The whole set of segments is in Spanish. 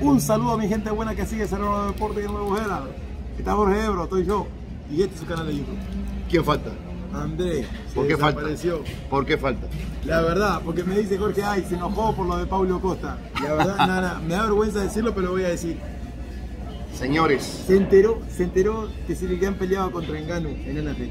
Un saludo a mi gente buena que sigue Cerro Deporte y Nuevo Gera. Está Jorge Ebro, estoy yo. Y este es su canal de YouTube. ¿Quién falta? Andrés. ¿Por qué falta? ¿Por qué falta? La verdad, porque me dice Jorge, ay, se enojó por lo de Pablo Costa. La verdad, nada, me da vergüenza decirlo, pero lo voy a decir. Señores. Se enteró, se enteró que Sirigan peleaba contra Engano en Anate.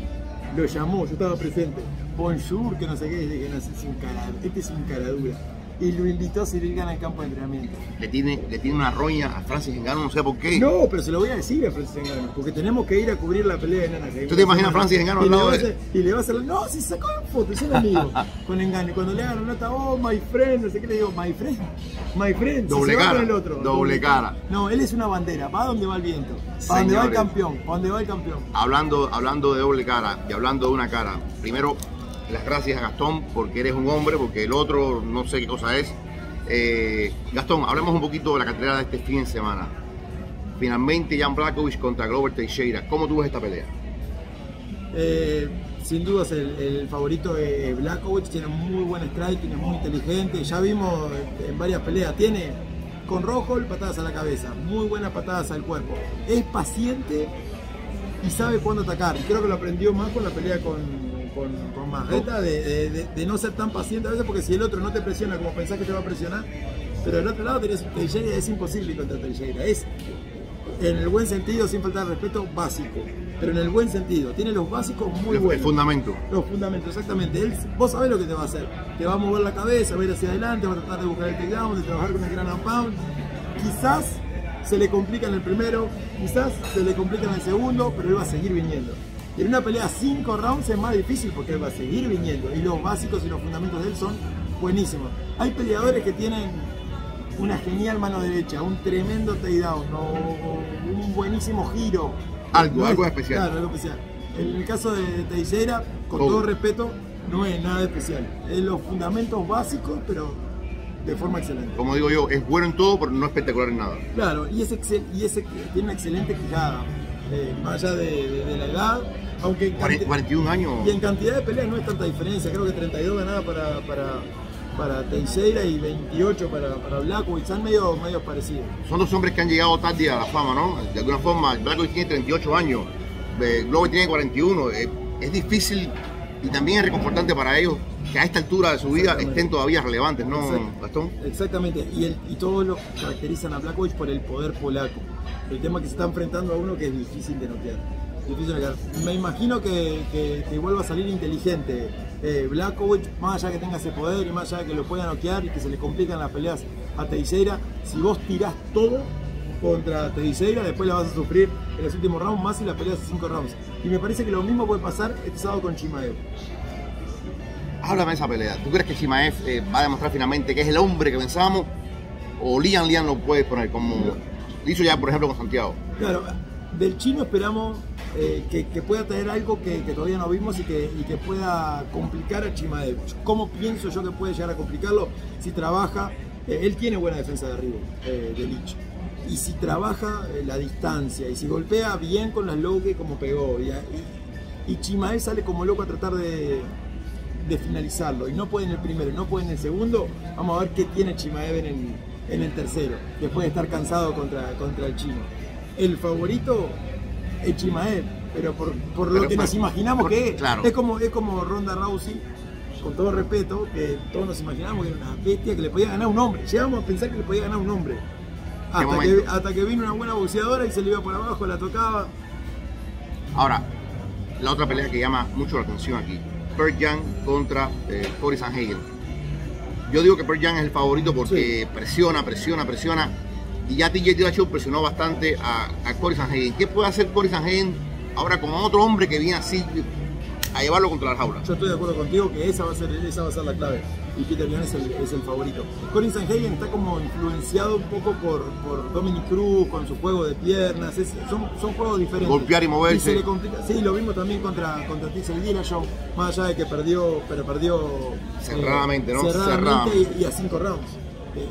Lo llamó, yo estaba presente. Bonjour, que no sé qué, y dije, no, este es un cara, este es un caradura y lo invitó a Cyril Gana al campo de entrenamiento. Le tiene, le tiene una roña a Francis Engano, no sé por qué. No, pero se lo voy a decir a Francis Engano, porque tenemos que ir a cubrir la pelea de Nana. ¿Tú te imaginas a Francis Engano al lado de Y le va a hacer, no, si sacó una foto, son amigos con Engano. Y cuando le hagan una nota, oh, my friend, no sé qué le digo, my friend, my friend. Doble cara. el otro, doble, cara. No, él es una bandera, va donde va el viento, para donde va el campeón, para donde va el campeón. Hablando, hablando de doble cara y hablando de una cara, primero las gracias a Gastón porque eres un hombre, porque el otro no sé qué cosa es. Eh, Gastón, hablemos un poquito de la cartelera de este fin de semana. Finalmente Jan Blackovich contra Glover Teixeira. ¿Cómo tú esta pelea? Eh, sin dudas el, favorito de Blackovich tiene muy buen strike, tiene muy inteligente. Ya vimos en varias peleas, tiene con rojo patadas a la cabeza, muy buenas patadas al cuerpo. Es paciente y sabe cuándo atacar. Creo que lo aprendió más con la pelea con, con, con Marreta de, no ser tan paciente a veces porque si el otro no te presiona como pensás que te va a presionar, pero del otro lado tenés Teixeira, es imposible contra Teixeira. Es, en el buen sentido, sin faltar respeto, básico. Pero en el buen sentido, tiene los básicos muy buenos. El fundamento. Los fundamentos, exactamente. Él, vos sabés lo que te va a hacer. Te va a mover la cabeza, va a ir hacia adelante, va a tratar de buscar el takedown, de trabajar con el gran pound. Quizás se le complica en el primero, quizás se le complica en el segundo, pero él va a seguir viniendo. Y en una pelea 5 rounds es más difícil porque él va a seguir viniendo. Y los básicos y los fundamentos de él son buenísimos. Hay peleadores que tienen una genial mano derecha, un tremendo takedown o un buenísimo giro. Algo, algo especial. Claro, algo especial. En el caso de Teixeira, con todo respeto, no es nada especial. Es los fundamentos básicos, pero de forma excelente. Como digo yo, es bueno en todo, pero no espectacular en nada. Claro, y tiene una excelente quijada. Eh, más allá de, la edad, aunque en 41 años. Y en cantidad de peleas no hay tanta diferencia, creo que 32 ganadas para, para, para Teixeira y 28 para, para Blackovic, están medio, medio parecidos. Son dos hombres que han llegado tarde a la fama, ¿no? De alguna forma, Blackovic tiene 38 años, eh, Glover tiene 41, eh, es difícil y también es reconfortante para ellos que a esta altura de su vida estén todavía relevantes, ¿no, Gastón? Exactamente, y, el, y todos lo caracterizan a Blackovic por el poder polaco. El tema que se está enfrentando a uno que es difícil de noquear. Difícil de. Me imagino que, que, vuelva a salir inteligente eh, más allá que tenga ese poder y más allá de que lo pueda noquear y que se le complican las peleas a Teixeira, si vos tirás todo contra Teixeira, después la vas a sufrir en los últimos rounds más y la peleas a 5 rounds. Y me parece que lo mismo puede pasar este sábado con Chimaev. Háblame de esa pelea. ¿Tú crees que Chimaev eh, va a demostrar finalmente que es el hombre que pensábamos? ¿O Lian Lian lo puede poner como hizo ya, por ejemplo, con Santiago? Claro, del chino esperamos eh, que, pueda traer algo que, todavía no vimos y que, que pueda complicar a Chimaev. ¿Cómo pienso yo que puede llegar a complicarlo? Si trabaja, eh, él tiene buena defensa de arriba, de Lich y si trabaja eh, la distancia y si golpea bien con las low como pegó y, y, Chimael sale como loco a tratar de, finalizarlo y no puede en el primero y no puede en el segundo, vamos a ver qué tiene Chimaev en el, en el tercero, después de estar cansado contra, contra el chino. El favorito es Chimaev, pero por, lo que nos imaginamos que es. Es, como, es como Ronda Rousey, con todo respeto, que todos nos imaginamos que era una bestia que le podía ganar un hombre. Llegamos a pensar que le podía ganar un hombre hasta que, vino una buena boxeadora y se le iba por abajo, la tocaba. Ahora, la otra pelea que llama mucho la atención aquí. Pearl Young contra eh, Cory Sanhagen. Yo digo que Pearl Young es el favorito porque presiona, presiona, presiona. Y ya TJ Dillashaw presionó bastante a, a Cory Sanhagen. ¿Qué puede hacer Cory Sanhagen ahora con otro hombre que viene así a llevarlo contra la jaula? Yo estoy de acuerdo contigo que esa va a ser, esa va a ser la clave y Peter Yan es el, es el favorito. Colin Sanhagen está como influenciado un poco por, por Dominic Cruz con su juego de piernas, son, son juegos diferentes. Golpear y moverse. sí, lo vimos también contra, contra Tixel Dillashaw, más allá de que perdió, pero perdió cerradamente, ¿no? Eh, cerradamente y, a cinco rounds. Eh,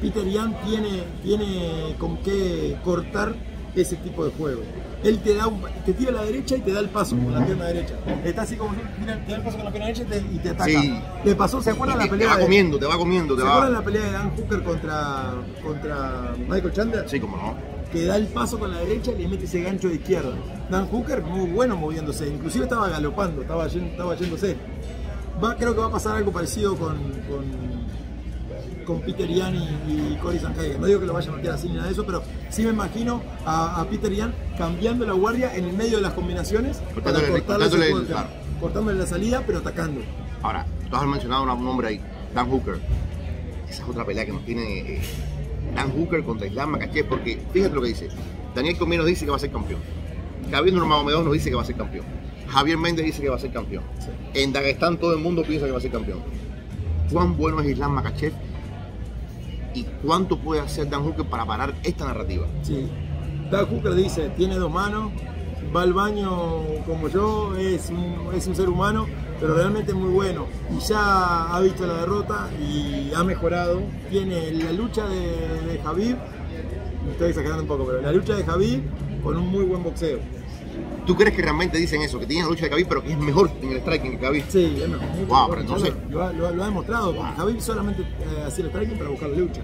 Peter Yan tiene, tiene con qué cortar ese tipo de juego. Él te da un, te tira a la derecha y te da el paso con la pierna derecha. Está así como tira, te da el paso con la pierna derecha y te, y te ataca. Sí. Le pasó, ¿se acuerdan la Te- pelea? Te va de- comiendo, te va comiendo, te ¿Se va. acuerdan la pelea de Dan Hooker contra, contra Michael Chandler? Sí, como no. que da el paso con la derecha y le mete ese gancho de izquierda. Dan Hooker muy bueno moviéndose, inclusive estaba galopando, estaba, yen- estaba yéndose. Va, creo que va a pasar algo parecido con, con, con Peter Yan y, y Cory Sanhagen. No digo que lo vayan a meter así ni nada de eso, pero sí me imagino a, a Peter Yan cambiando la guardia en el medio de las combinaciones para Cortándole- cortarle, ese cortándole claro. cortándole la salida, pero atacando. Ahora, tú has mencionado un nombre ahí, Dan Hooker. Esa es otra pelea que nos tiene eh, Dan Hooker contra Islam Makachev, porque fíjate lo que dice. Daniel Comino nos dice que va a ser campeón. Javier Nurmagomedov nos dice que va a ser campeón. Javier Méndez dice que va a ser campeón. En Dagestán todo el mundo piensa que va a ser campeón. ¿Cuán bueno es Islam Makachev? ¿Y cuánto puede hacer Dan Hooker para parar esta narrativa? Sí. Dan Hooker dice, tiene dos manos, va al baño como yo, es un, es un ser humano, pero realmente muy bueno. Y ya ha visto la derrota y ha mejorado. Tiene la lucha de, de me estoy exagerando un poco, pero la lucha de Javid con un muy buen boxeo. ¿Tú crees que realmente dicen eso? Que tiene la lucha de Khabib, pero que es mejor en el striking que Khabib. Sí, es mejor. Wow, mejor. pero entonces- Lo, ha- lo lo ha demostrado, Javid solamente eh, hacía el striking para buscar la lucha.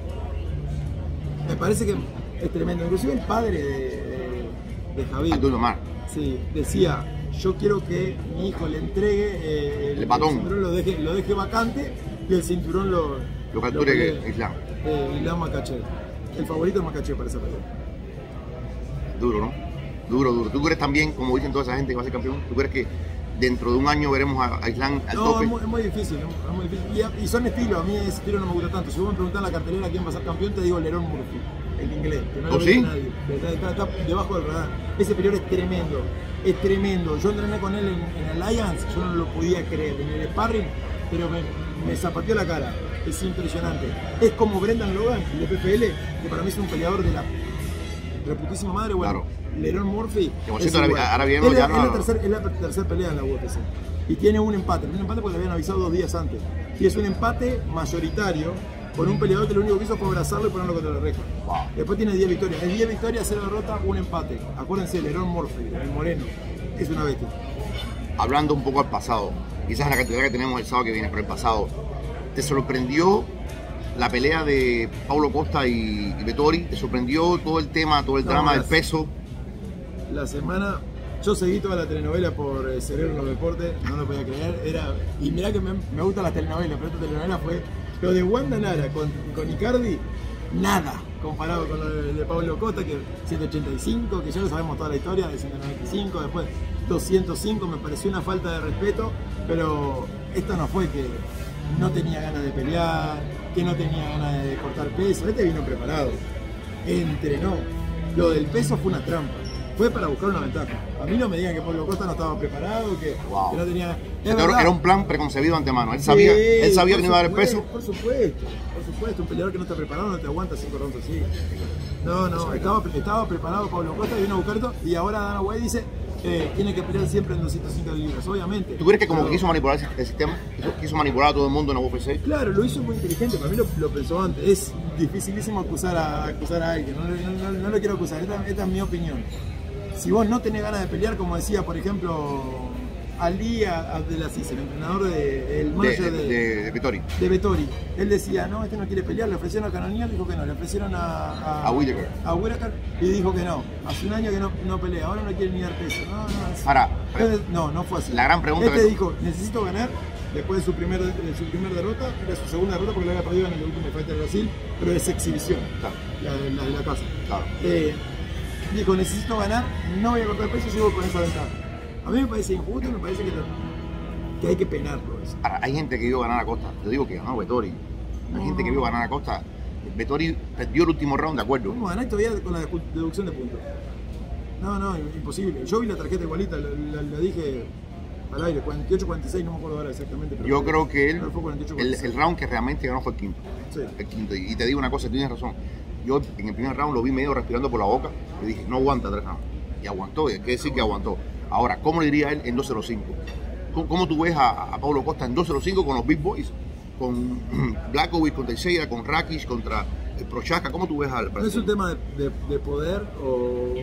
Me parece que es tremendo. Inclusive el padre de, de, de Javid. Abdul Omar. Sí, decía, yo quiero que mi hijo le entregue eh, El batón. cinturón, lo deje, lo deje vacante y el cinturón lo, Lo capture pelee. Islam. Eh, Islam Makachev. El favorito es Makachev para esa pelea. Duro, ¿no? Duro, duro. ¿Tú crees también, como dicen toda esa gente que va a ser campeón, tú crees que dentro de un año veremos a, Islam al No, tope? es muy, es muy difícil, ¿no? es muy difícil. Y, son estilos, a mí ese estilo no me gusta tanto. Si vos me preguntás en la cartelera quién va a ser campeón, te digo Lerón Murphy, el inglés, que no lo ¿Oh, sí? nadie. Está, está- está debajo del radar. Ese peleador es tremendo, es tremendo. Yo entrené con él en, en Alliance, yo no lo podía creer, en el sparring, pero me, me zapateó la cara. Es impresionante. Es como Brendan Logan, el de PFL, que para mí es un peleador de la reputísima madre. Bueno, Claro. Lerón Murphy. Que por es cierto, ahora- igual. ahora bien, es, la, es tercera es la tercera pelea en la UFC. Y tiene un empate. Un empate porque le habían avisado dos días antes. Y es un empate mayoritario con un peleador que lo único que hizo fue abrazarlo y ponerlo contra la reja. Wow. Después tiene 10 victorias. Es 10 victorias, 0 derrotas, un empate. Acuérdense, Lerón Murphy, el moreno. Es una bestia. Hablando un poco al pasado, quizás la categoría que tenemos el sábado que viene, pero el pasado, ¿te sorprendió la pelea de Paulo Costa y, y Vettori? ¿Te sorprendió todo el tema, todo el No, drama del peso? La semana. Yo seguí toda la telenovela por eh, Cerebro los Deportes, no lo podía creer. Era, y mirá que me, me gustan las telenovelas, pero esta telenovela fue. Lo de Wanda Nara con, con Icardi, nada comparado con lo de, de Pablo Costa, que 185, que ya lo sabemos toda la historia, de 195, después 205, me pareció una falta de respeto, pero esto no fue que no tenía ganas de pelear, que no tenía ganas de cortar peso, este vino preparado, entrenó. Lo del peso fue una trampa. Fue para buscar una ventaja. A mí no me digan que Pablo Costa no estaba preparado, que, Wow. que no tenía. Era, era un plan preconcebido antemano. Él sabía, Sí, él sabía que no iba a dar el peso. Por supuesto, por supuesto. Un peleador que no está preparado no te aguanta cinco rounds así. No, no, estaba, estaba preparado Pablo Costa y vino a buscar esto. Y ahora Dana White dice eh, tiene que pelear siempre en 205 libras, obviamente. ¿Tú crees que como que quiso manipular el- el sistema? Quiso, quiso manipular a todo el mundo en la UFC? Claro, lo hizo muy inteligente, para mí lo, lo pensó antes. Es dificilísimo acusar a, acusar a alguien, no, no- no- no lo quiero acusar, esta, esta es mi opinión. Si vos no tenés ganas de pelear, como decía, por ejemplo, Ali Abdelaziz, el entrenador de, el manager de, de, de- Vettori. de Vettori, él decía, no, este no quiere pelear, le ofrecieron a Canonier, dijo que no, le ofrecieron a, A Whittaker. a Whittaker y dijo que no. Hace un año que no, no pelea, ahora no quiere ni dar peso. No, no, Ahora, entonces, no, no fue así. La gran pregunta Este que- dijo, necesito ganar después de su primer, de su primer derrota, era su segunda derrota porque la había perdido en el último fight de Brasil, pero es exhibición, Claro, la de la, de la casa. claro. Eh, dijo, necesito ganar, no voy a cortar peso, sigo con esa ventaja. A mí me parece injusto, me parece que, que hay que penarlo. eso. Ahora, hay gente que vio ganar a Costa. Yo digo que ganó Vettori. Hay gente que vio ganar a Costa. Vettori perdió el último round, de acuerdo. ¿Cómo ganar todavía con la dedu- deducción de puntos? No, no, imposible. Yo vi la tarjeta igualita, la, la- la dije al aire, 48-46, no me acuerdo ahora exactamente. pero- Yo creo que él, pero fue 48, el, 46. el round que realmente ganó fue el quinto. Sí. El quinto. Y, y te digo una cosa, tienes razón. Yo en el primer round lo vi medio respirando por la boca. Y dije, no aguanta tres rounds. Y aguantó, y hay que decir que aguantó. Ahora, ¿cómo le diría él en 2.05? ¿Cómo, cómo tú ves a, a Pablo Costa en 2.05 con los Big Boys? Con Blackovic, con Teixeira, con Rakic, contra Prochaska, ¿cómo tú ves al No es un tema de, de poder o,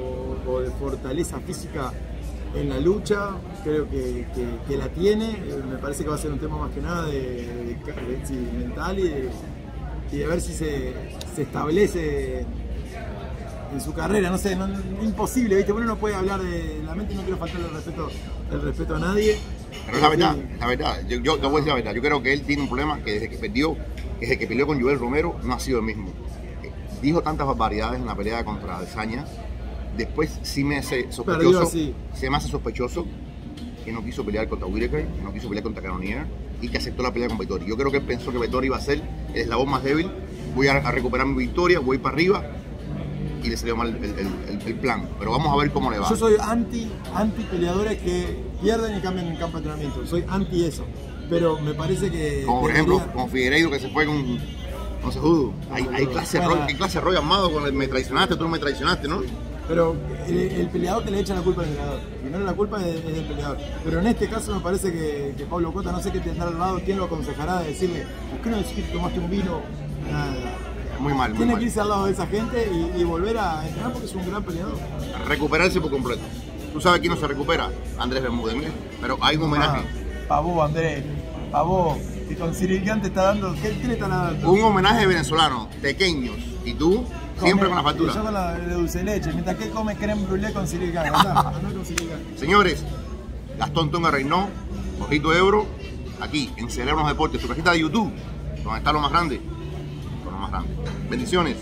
o, de fortaleza física en la lucha, creo que, que, que, la tiene, eh, me parece que va a ser un tema más que nada de, de sí, mental y de, y de, ver si se, se establece en su carrera, no sé, no, imposible, ¿viste? Uno no puede hablar de la mente no quiero faltarle el respeto, el respeto a nadie. Pero es la verdad, la verdad, yo, yo te voy a decir la verdad, yo creo que él tiene un problema que desde que perdió, desde que peleó con Joel Romero, no ha sido el mismo. Dijo tantas barbaridades en la pelea contra Alzaña, después sí me hace sospechoso, se me hace sospechoso que no quiso pelear contra Whitaker, que no quiso pelear contra Cannonier y que aceptó la pelea con Vettori. Yo creo que él pensó que Vettori iba a ser el eslabón más débil, voy a, a recuperar mi victoria, voy para arriba y le salió mal el, el, el, plan. Pero vamos a ver cómo le va. Yo soy anti, anti peleadores que pierden y cambian el campo de entrenamiento. Soy anti eso. Pero me parece que. Como por ejemplo, como Figueiredo que se fue con. No sé, Judo. Hay, hay clase bueno, de clase rollo armado con el me traicionaste, tú no me traicionaste, ¿no? Pero el, el, peleador que le echa la culpa al entrenador. Primero la culpa es, del peleador. Pero en este caso me parece que, que Pablo Cota, no sé qué tendrá al lado, quién lo aconsejará de decirle, ¿por qué no decís que tomaste un vino? Nada muy mal. Muy Tiene mal. que irse al lado de esa gente y, y, volver a entrenar porque es un gran peleador. Recuperarse por completo. ¿Tú sabes quién no se recupera? Andrés Bermúdez. Pero hay un homenaje. Ah, pavó, Andrés. Pavó. Y con Cirilian te está dando. ¿Qué, qué le está dando? Un homenaje venezolano. Pequeños. Y tú, siempre con la factura. Yo con la de dulce leche. Mientras que come creme brûlée con Cirilian. Señores, Gastón Tonga Reinó, Ojito Euro, aquí en Celebros Deportes, su cajita de YouTube, donde está lo más grande más grande. Bendiciones.